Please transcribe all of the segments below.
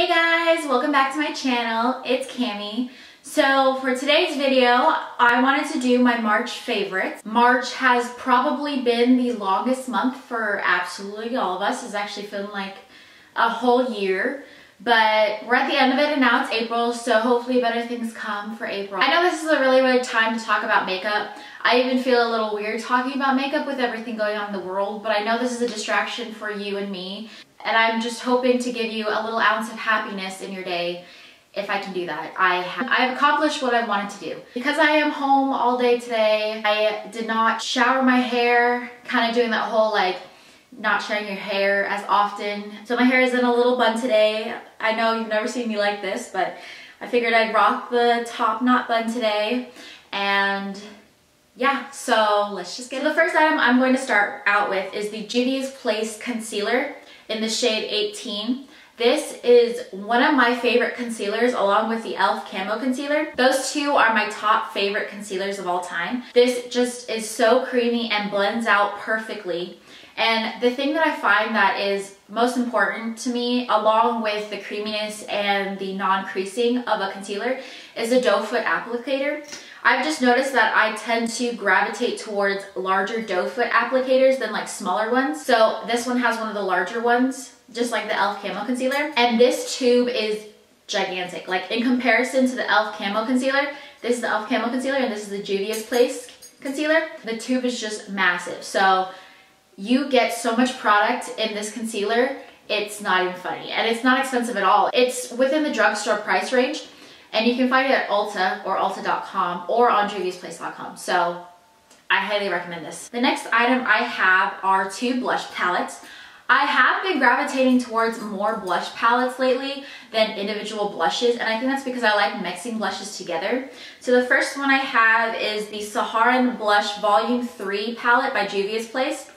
Hey guys, welcome back to my channel. It's Cami. So for today's video, I wanted to do my March favorites. March has probably been the longest month for absolutely all of us. It's actually feeling like a whole year. But we're at the end of it and now it's April, so hopefully better things come for April. I know this is a really, weird time to talk about makeup. I even feel a little weird talking about makeup with everything going on in the world, but I know this is a distraction for you and me. And I'm just hoping to give you a little ounce of happiness in your day if I can do that. I have, I have accomplished what I wanted to do. Because I am home all day today, I did not shower my hair, kind of doing that whole like not showering your hair as often. So my hair is in a little bun today. I know you've never seen me like this, but I figured I'd rock the top knot bun today. And yeah, so let's just get so the first item I'm going to start out with is the Juvia's Place Concealer in the shade 18. This is one of my favorite concealers along with the e.l.f. Camo Concealer. Those two are my top favorite concealers of all time. This just is so creamy and blends out perfectly. And the thing that I find that is most important to me, along with the creaminess and the non-creasing of a concealer, is the doe foot applicator. I've just noticed that I tend to gravitate towards larger doe foot applicators than like smaller ones. So this one has one of the larger ones, just like the e.l.f. Camo Concealer. And this tube is gigantic. Like in comparison to the e.l.f. Camo Concealer, this is the e.l.f. Camo Concealer and this is the Juvia's Place Concealer. The tube is just massive. So you get so much product in this concealer, it's not even funny. And it's not expensive at all. It's within the drugstore price range. And you can find it at Ulta or Ulta.com or on Juvia'sPlace.com. So I highly recommend this. The next item I have are two blush palettes. I have been gravitating towards more blush palettes lately than individual blushes and I think that's because I like mixing blushes together. So the first one I have is the Saharan Blush Volume 3 palette by Juvia's Place.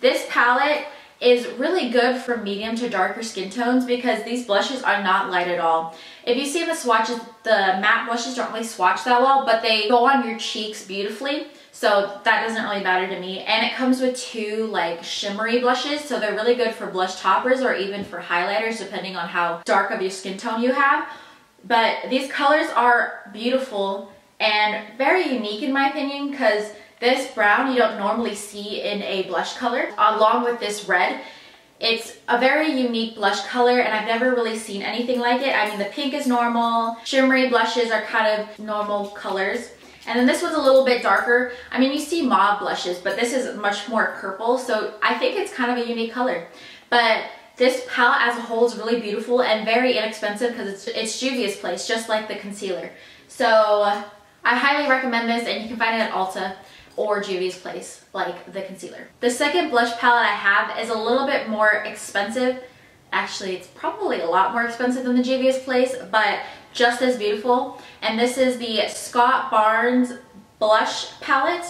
This palette is really good for medium to darker skin tones because these blushes are not light at all. If you see the swatches, the matte blushes don't really swatch that well, but they go on your cheeks beautifully. So that doesn't really matter to me. And it comes with two like shimmery blushes. So they're really good for blush toppers or even for highlighters depending on how dark of your skin tone you have. But these colors are beautiful and very unique in my opinion because this brown you don't normally see in a blush color along with this red. It's a very unique blush color and I've never really seen anything like it. I mean the pink is normal, shimmery blushes are kind of normal colors. And then this was a little bit darker. I mean, you see mauve blushes, but this is much more purple. So I think it's kind of a unique color. But this palette as a whole is really beautiful and very inexpensive because it's, it's Juvia's Place, just like the concealer. So I highly recommend this and you can find it at Ulta or Juvia's Place, like the concealer. The second blush palette I have is a little bit more expensive. Actually, it's probably a lot more expensive than the Juvia's Place, but just as beautiful. And this is the Scott Barnes blush palette.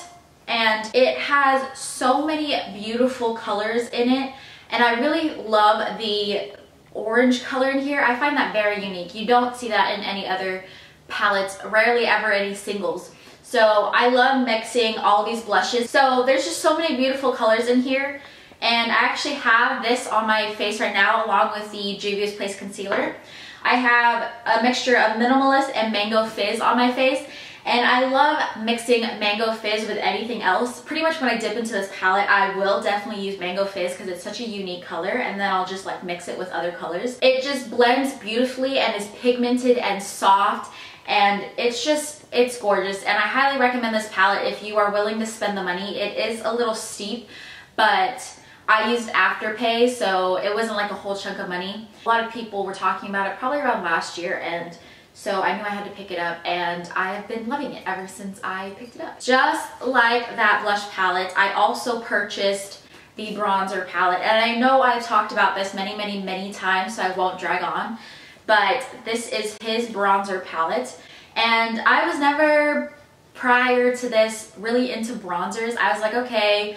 And it has so many beautiful colors in it. And I really love the orange color in here. I find that very unique. You don't see that in any other palettes, rarely ever any singles. So I love mixing all these blushes. So there's just so many beautiful colors in here. And I actually have this on my face right now along with the Juvia's Place Concealer. I have a mixture of Minimalist and Mango Fizz on my face. And I love mixing Mango Fizz with anything else. Pretty much when I dip into this palette, I will definitely use Mango Fizz because it's such a unique color and then I'll just like mix it with other colors. It just blends beautifully and is pigmented and soft and it's just it's gorgeous and I highly recommend this palette if you are willing to spend the money it is a little steep but I used Afterpay so it wasn't like a whole chunk of money a lot of people were talking about it probably around last year and so I knew I had to pick it up and I have been loving it ever since I picked it up. Just like that blush palette, I also purchased the bronzer palette. And I know I've talked about this many, many, many times, so I won't drag on but this is his bronzer palette. And I was never, prior to this, really into bronzers. I was like, okay,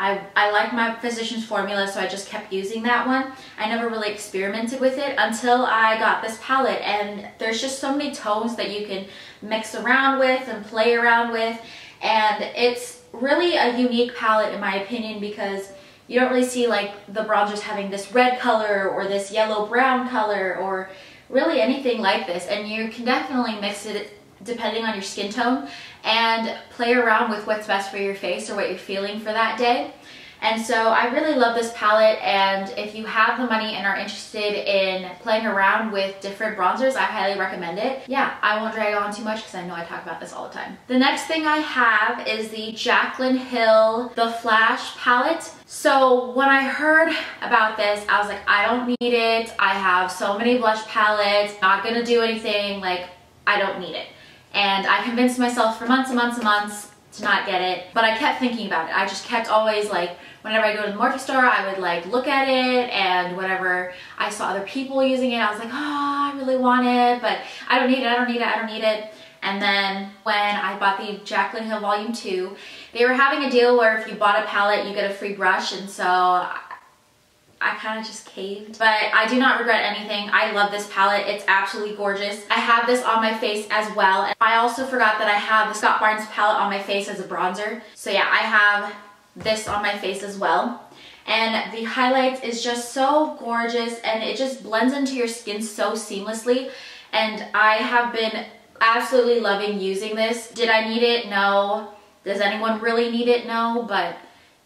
I, I like my Physicians Formula, so I just kept using that one. I never really experimented with it until I got this palette, and there's just so many tones that you can mix around with and play around with, and it's really a unique palette in my opinion because you don't really see like the bronzers having this red color or this yellow brown color or really anything like this. And you can definitely mix it depending on your skin tone and play around with what's best for your face or what you're feeling for that day. And so I really love this palette and if you have the money and are interested in playing around with different bronzers, I highly recommend it. Yeah, I won't drag on too much because I know I talk about this all the time. The next thing I have is the Jaclyn Hill The Flash palette. So when I heard about this, I was like, I don't need it. I have so many blush palettes, not gonna do anything, like I don't need it. And I convinced myself for months and months and months to not get it, but I kept thinking about it. I just kept always like, whenever I go to the Morphe store, I would like look at it and whenever I saw other people using it, I was like, oh, I really want it, but I don't need it, I don't need it, I don't need it. And then when I bought the Jaclyn Hill Volume 2, they were having a deal where if you bought a palette, you get a free brush. And so I kind of just caved. But I do not regret anything. I love this palette. It's absolutely gorgeous. I have this on my face as well. I also forgot that I have the Scott Barnes palette on my face as a bronzer. So yeah, I have this on my face as well. And the highlights is just so gorgeous and it just blends into your skin so seamlessly. And I have been absolutely loving using this. Did I need it? No. Does anyone really need it? No. But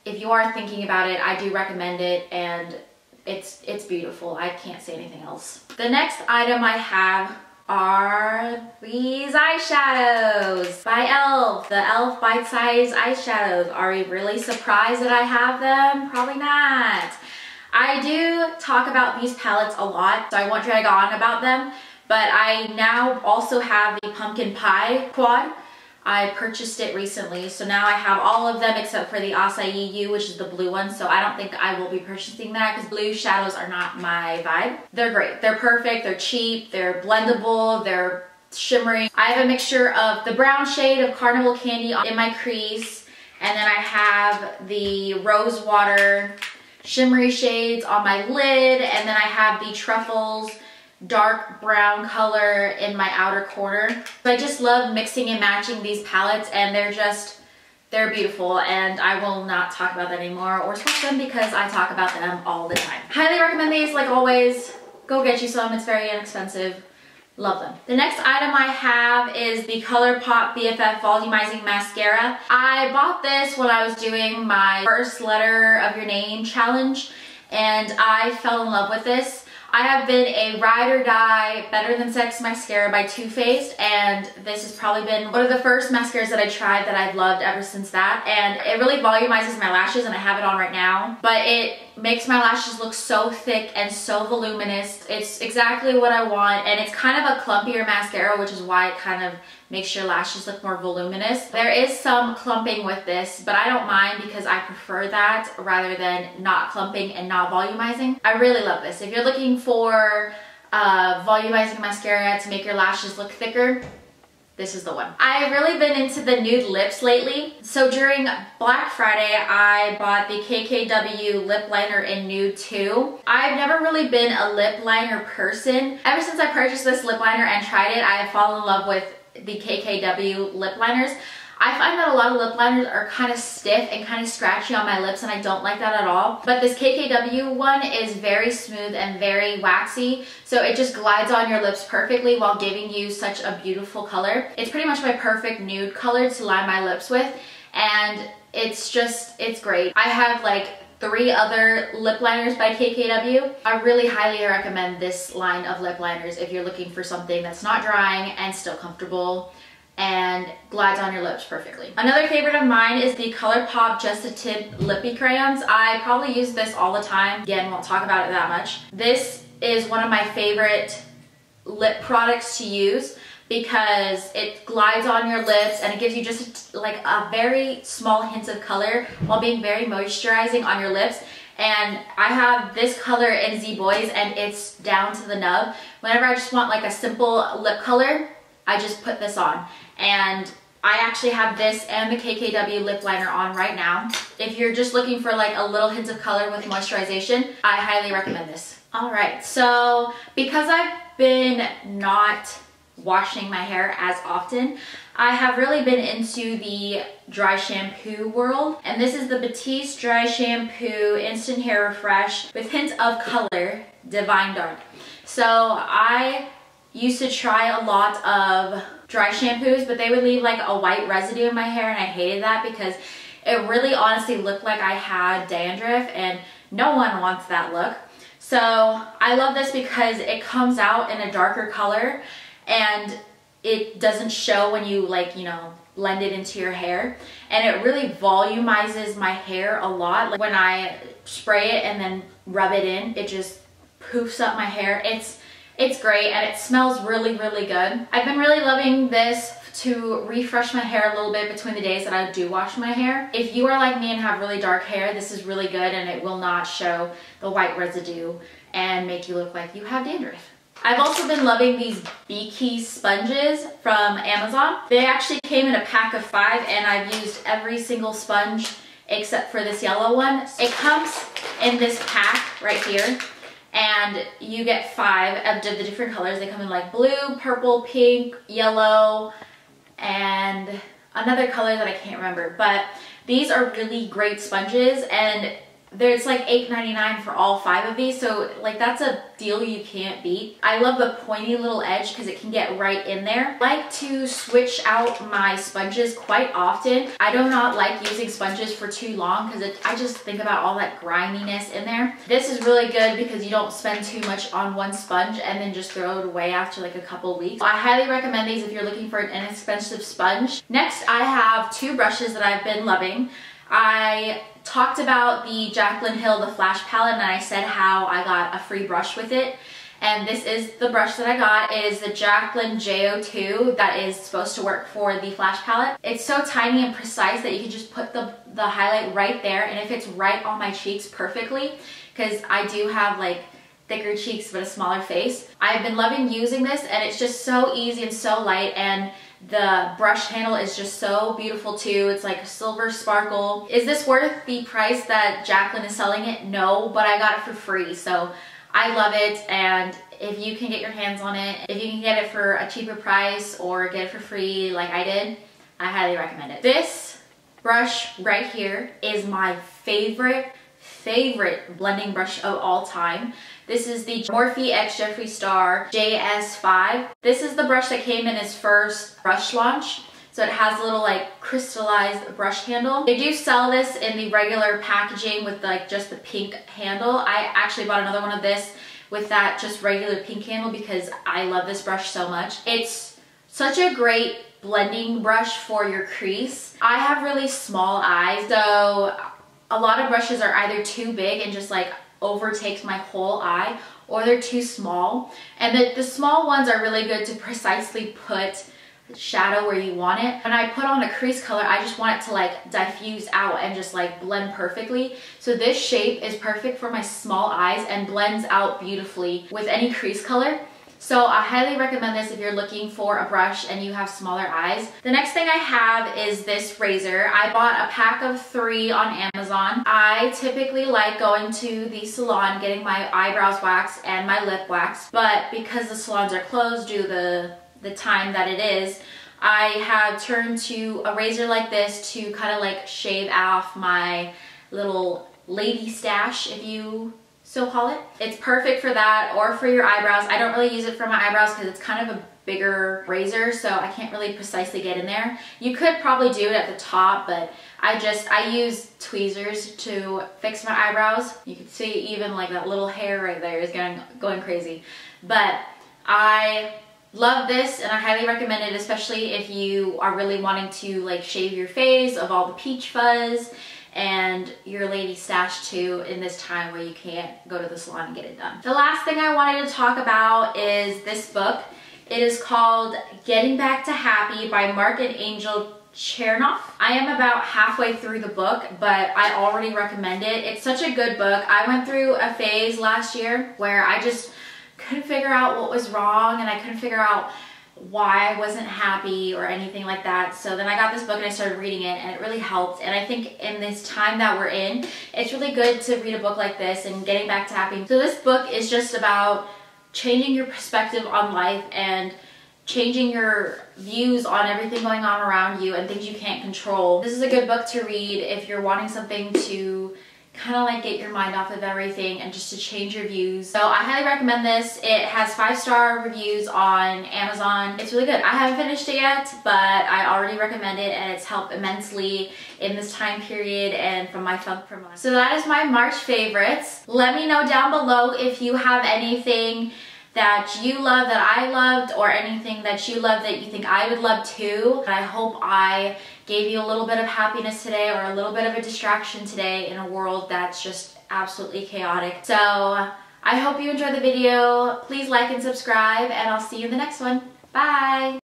if you are thinking about it, I do recommend it and it's it's beautiful. I can't say anything else. The next item I have are these eyeshadows by e.l.f. The e.l.f. Bite Size eyeshadows. Are you really surprised that I have them? Probably not. I do talk about these palettes a lot, so I won't drag on about them, but I now also have the Pumpkin Pie Quad, I purchased it recently, so now I have all of them except for the Acai U, which is the blue one, so I don't think I will be purchasing that because blue shadows are not my vibe. They're great. They're perfect, they're cheap, they're blendable, they're shimmering. I have a mixture of the brown shade of Carnival Candy in my crease, and then I have the Rose Water shimmery shades on my lid, and then I have the Truffles dark brown color in my outer corner. I just love mixing and matching these palettes and they're just, they're beautiful and I will not talk about that anymore or switch them because I talk about them all the time. Highly recommend these like always. Go get you some, it's very inexpensive. Love them. The next item I have is the ColourPop BFF Volumizing Mascara. I bought this when I was doing my first letter of your name challenge and I fell in love with this. I have been a ride or die Better Than Sex mascara by Too Faced and this has probably been one of the first mascaras that I tried that I've loved ever since that. And it really volumizes my lashes and I have it on right now. But it makes my lashes look so thick and so voluminous. It's exactly what I want and it's kind of a clumpier mascara which is why it kind of makes your lashes look more voluminous. There is some clumping with this, but I don't mind because I prefer that rather than not clumping and not volumizing. I really love this. If you're looking for uh, volumizing mascara to make your lashes look thicker, this is the one. I've really been into the nude lips lately. So during Black Friday, I bought the KKW lip liner in nude 2. I've never really been a lip liner person. Ever since I purchased this lip liner and tried it, I have fallen in love with the KKW lip liners. I find that a lot of lip liners are kind of stiff and kind of scratchy on my lips and I don't like that at all. But this KKW one is very smooth and very waxy. So it just glides on your lips perfectly while giving you such a beautiful color. It's pretty much my perfect nude color to line my lips with. And it's just, it's great. I have like three other lip liners by KKW. I really highly recommend this line of lip liners if you're looking for something that's not drying and still comfortable and glides on your lips perfectly. Another favorite of mine is the ColourPop Just a Tint Lippy Crayons. I probably use this all the time. Again, won't talk about it that much. This is one of my favorite lip products to use because it glides on your lips and it gives you just like a very small hint of color while being very moisturizing on your lips and I have this color in Z Boys and it's down to the nub. Whenever I just want like a simple lip color, I just put this on and I actually have this and the KKW lip liner on right now. If you're just looking for like a little hint of color with moisturization, I highly recommend this. All right, so because I've been not washing my hair as often. I have really been into the dry shampoo world and this is the Batiste Dry Shampoo Instant Hair Refresh with hint of color, Divine Dark. So I used to try a lot of dry shampoos but they would leave like a white residue in my hair and I hated that because it really honestly looked like I had dandruff and no one wants that look. So I love this because it comes out in a darker color and it doesn't show when you like, you know, blend it into your hair. And it really volumizes my hair a lot. Like when I spray it and then rub it in, it just poofs up my hair. It's it's great and it smells really, really good. I've been really loving this to refresh my hair a little bit between the days that I do wash my hair. If you are like me and have really dark hair, this is really good and it will not show the white residue and make you look like you have dandruff. I've also been loving these Beakey sponges from Amazon. They actually came in a pack of five and I've used every single sponge except for this yellow one. It comes in this pack right here and you get five of the different colors. They come in like blue, purple, pink, yellow, and another color that I can't remember. But these are really great sponges and there's like $8.99 for all five of these, so like that's a deal you can't beat. I love the pointy little edge because it can get right in there. I like to switch out my sponges quite often. I do not like using sponges for too long because I just think about all that griminess in there. This is really good because you don't spend too much on one sponge and then just throw it away after like a couple weeks. I highly recommend these if you're looking for an inexpensive sponge. Next, I have two brushes that I've been loving. I talked about the Jaclyn Hill, the Flash palette, and I said how I got a free brush with it. And this is the brush that I got. It is the Jaclyn JO2 that is supposed to work for the Flash palette. It's so tiny and precise that you can just put the, the highlight right there. And if it's right on my cheeks perfectly, because I do have like thicker cheeks but a smaller face. I've been loving using this and it's just so easy and so light and the brush handle is just so beautiful too. It's like silver sparkle. Is this worth the price that Jaclyn is selling it? No, but I got it for free. So I love it and if you can get your hands on it, if you can get it for a cheaper price or get it for free like I did, I highly recommend it. This brush right here is my favorite favorite blending brush of all time. This is the Morphe X Jeffree Star JS5. This is the brush that came in its first brush launch. So it has a little like crystallized brush handle. They do sell this in the regular packaging with like just the pink handle. I actually bought another one of this with that just regular pink handle because I love this brush so much. It's such a great blending brush for your crease. I have really small eyes, so a lot of brushes are either too big and just like overtakes my whole eye or they're too small. And the, the small ones are really good to precisely put shadow where you want it. When I put on a crease color, I just want it to like diffuse out and just like blend perfectly. So this shape is perfect for my small eyes and blends out beautifully with any crease color. So I highly recommend this if you're looking for a brush and you have smaller eyes. The next thing I have is this razor. I bought a pack of three on Amazon. I typically like going to the salon, getting my eyebrows waxed and my lip waxed, but because the salons are closed due to the, the time that it is, I have turned to a razor like this to kind of like shave off my little lady stash, if you so call it. It's perfect for that or for your eyebrows. I don't really use it for my eyebrows because it's kind of a bigger razor so I can't really precisely get in there. You could probably do it at the top but I just, I use tweezers to fix my eyebrows. You can see even like that little hair right there is going, going crazy. But I love this and I highly recommend it especially if you are really wanting to like shave your face of all the peach fuzz and your lady stash too in this time where you can't go to the salon and get it done. The last thing I wanted to talk about is this book. It is called Getting Back to Happy by Marc and Angel Chernoff. I am about halfway through the book, but I already recommend it. It's such a good book. I went through a phase last year where I just couldn't figure out what was wrong and I couldn't figure out why I wasn't happy or anything like that. So then I got this book and I started reading it and it really helped. And I think in this time that we're in, it's really good to read a book like this and getting back to happy. So this book is just about changing your perspective on life and changing your views on everything going on around you and things you can't control. This is a good book to read if you're wanting something to kind of like get your mind off of everything and just to change your views. So I highly recommend this. It has five star reviews on Amazon. It's really good. I haven't finished it yet, but I already recommend it and it's helped immensely in this time period and from my funk for months. So that is my March favorites. Let me know down below if you have anything that you love that I loved or anything that you love that you think I would love too. I hope I gave you a little bit of happiness today or a little bit of a distraction today in a world that's just absolutely chaotic. So I hope you enjoyed the video. Please like and subscribe and I'll see you in the next one. Bye!